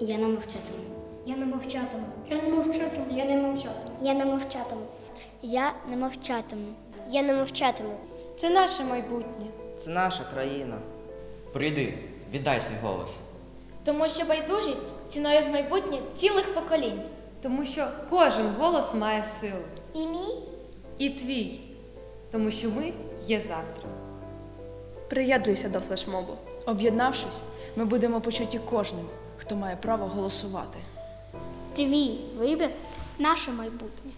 Я не мовчатиму. Я не мовчатиму. Я не мовчатиму. Я не мовчатиму. Я не мовчатиму. Я не мовчатиму. Я не мовчатиму. Це наше майбутнє. Це наша країна. Прийди, віддай свій голос. Тому що байдужість цінує в майбутнє цілих поколінь. Тому що кожен голос має силу. І мій І твій. Тому що ми є завтра. Приєднуйся до флешмобу. Об'єднавшись, ми будемо почуті кожним, хто має право голосувати. твій вибір наше майбутнє.